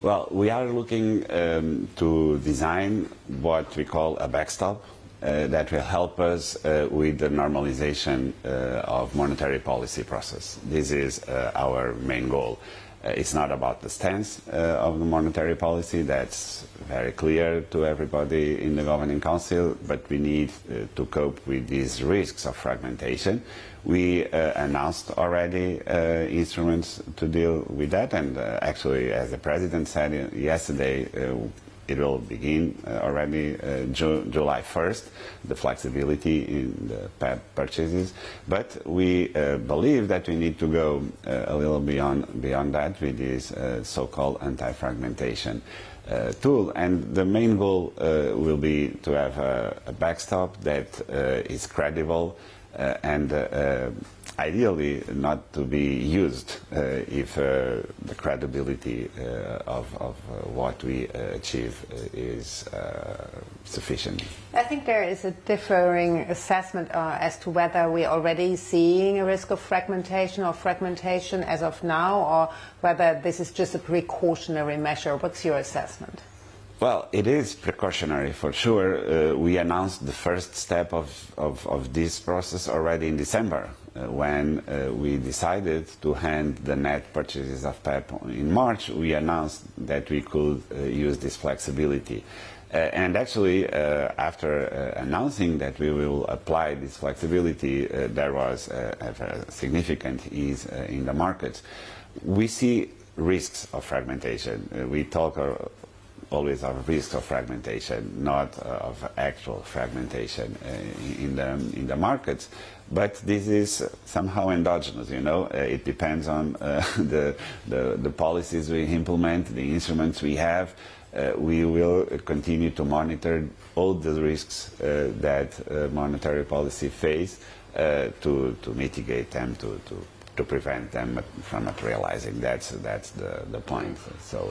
Well, we are looking um, to design what we call a backstop uh, that will help us uh, with the normalization uh, of monetary policy process. This is uh, our main goal. Uh, it's not about the stance uh, of the monetary policy, that's very clear to everybody in the Governing Council, but we need uh, to cope with these risks of fragmentation. We uh, announced already uh, instruments to deal with that, and actually, as the President said yesterday, it will begin uh, already uh, Ju July 1st, the flexibility in the PEPP purchases. But we uh, believe that we need to go a little beyond, beyond that with this so-called anti-fragmentation uh, tool. And the main goal uh, will be to have a, a backstop that uh, is credible Uh, and uh, ideally not to be used uh, if uh, the credibility uh, of, of uh, what we achieve is sufficient. I think there is a differing assessment as to whether we're already seeing a risk of fragmentation or fragmentation as of now, or whether this is just a precautionary measure. What's your assessment? Well, it is precautionary for sure. Uh, we announced the first step of, of, of, this process already in December uh, when uh, we decided to hand the net purchases of PEPP in March. We announced that we could uh, use this flexibility. Uh, and actually, uh, after announcing that we will apply this flexibility, there was a, a significant ease in the markets. We see risks of fragmentation. we talk always of risk of fragmentation, not uh, of actual fragmentation uh, in the in the markets. But this is somehow endogenous, you know. Uh, it depends on the, the, the policies we implement, the instruments we have. We will continue to monitor all the risks that monetary policy face to, to mitigate them, to, to, to prevent them from materializing. That's, that's the, the point. So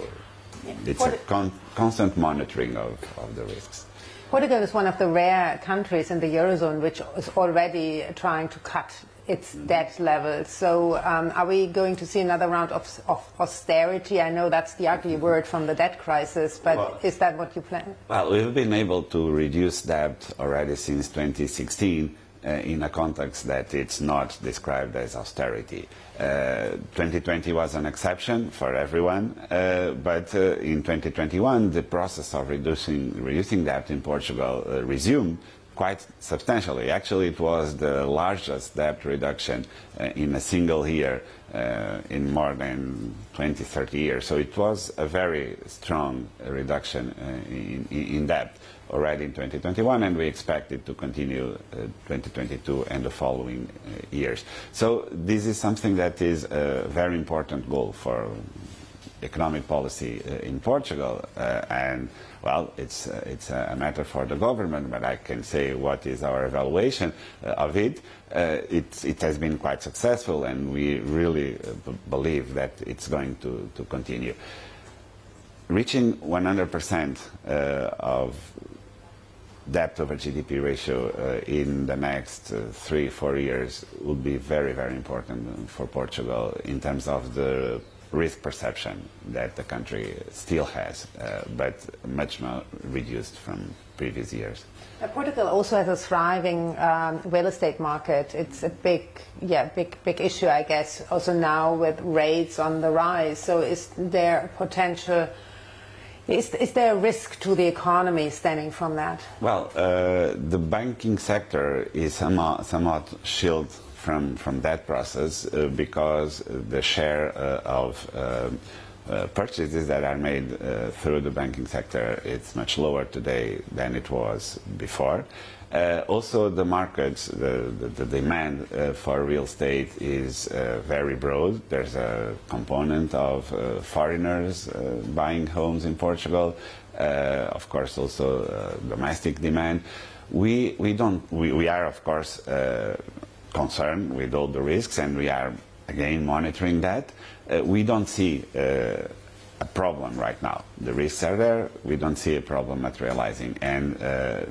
it's a con constant monitoring of, of the risks. Portugal is one of the rare countries in the Eurozone which is already trying to cut its debt level. So um, are we going to see another round of, of, austerity? I know that's the ugly word from the debt crisis, but well, is that what you plan? Well, we've been able to reduce debt already since 2016 uh, in a context that it's not described as austerity. Uh, 2020 was an exception for everyone, uh, but uh, in 2021 the process of reducing, reducing debt in Portugal uh, resumed quite substantially. Actually, it was the largest debt reduction uh, in a single year uh, in more than 20, 30 years. So it was a very strong reduction uh, in, in, debt already in 2021, and we expect it to continue uh, 2022 and the following uh, years. So this is something that is a very important goal for economic policy uh, in Portugal, uh, and well, it's uh, it's a matter for the government. But I can say what is our evaluation of it. it it has been quite successful, and we really believe that it's going to to continue. Reaching 100% of debt over GDP ratio uh, in the next uh, three, four years would be very, very important for Portugal in terms of the risk perception that the country still has, uh, but much more reduced from previous years. Portugal also has a thriving um, real estate market. It's a big, yeah, big, big issue, I guess. Also now with rates on the rise. So is there potential? Is, is there a risk to the economy stemming from that? Well, uh, the banking sector is somewhat, somewhat shielded from, from that process uh, because the share uh, of uh, uh, purchases that are made uh, through the banking sector it's much lower today than it was before. Uh, also, the markets, the, the, the demand uh, for real estate is uh, very broad. There's a component of foreigners buying homes in Portugal, of course, also domestic demand. We, we, don't, we, we are, of course, concerned with all the risks, and we are again monitoring that. Uh, we don't see uh, a problem right now. The risks are there. We don't see a problem materializing, and uh,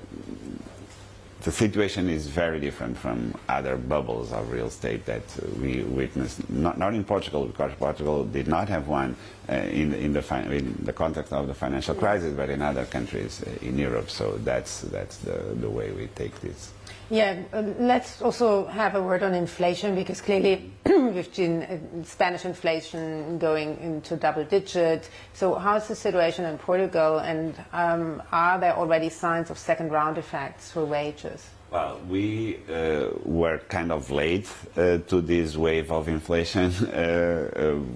the situation is very different from other bubbles of real estate that we witnessed, not, not in Portugal, because Portugal did not have one uh, in, in, the in, the context of the financial crisis, but in other countries uh, in Europe. So that's, that's the, the way we take this. Yeah, uh, let's also have a word on inflation because clearly we've seen uh, Spanish inflation going into double digit. So how's the situation in Portugal and um, are there already signs of second round effects for wages? Well, we uh, were kind of late uh, to this wave of inflation uh, um,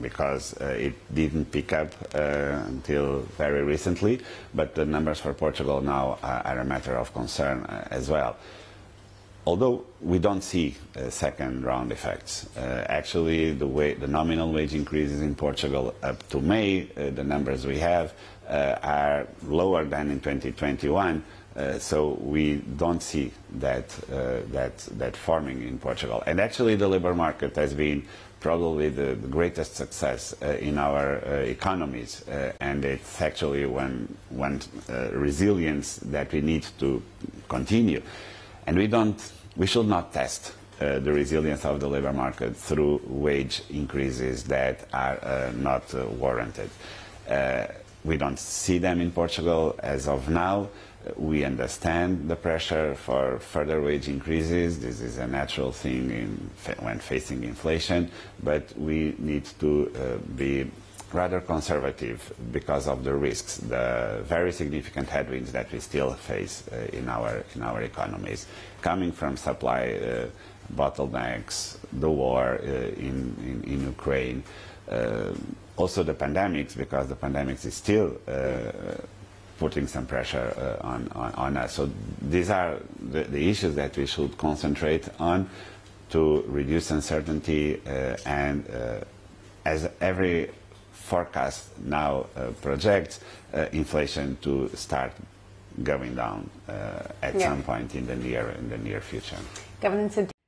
because uh, it didn't pick up until very recently, but the numbers for Portugal now are, a matter of concern as well although we don't see uh, second round effects. Uh, actually, the, way, the, nominal wage increases in Portugal up to May, uh, the numbers we have, are lower than in 2021. Uh, so we don't see that, uh, that, that forming in Portugal. And actually the labor market has been probably the, greatest success uh, in our economies. and it's actually one, one resilience that we need to continue. And we don't, we should not test uh, the resilience of the labor market through wage increases that are uh, not uh, warranted. We don't see them in Portugal as of now we understand the pressure for further wage increases. This is a natural thing in, when facing inflation, but we need to uh, be rather conservative because of the risks, the very significant headwinds that we still face uh, in, our, in our economies, coming from supply uh, bottlenecks, the war uh, in, in, in, Ukraine, uh, also the pandemics, because the pandemics is still uh, putting some pressure uh, on, on, on, us. So these are the, the, issues that we should concentrate on to reduce uncertainty uh, and uh, as every forecast now uh, projects, uh, inflation to start going down uh, at yeah. some point in the near in the near future.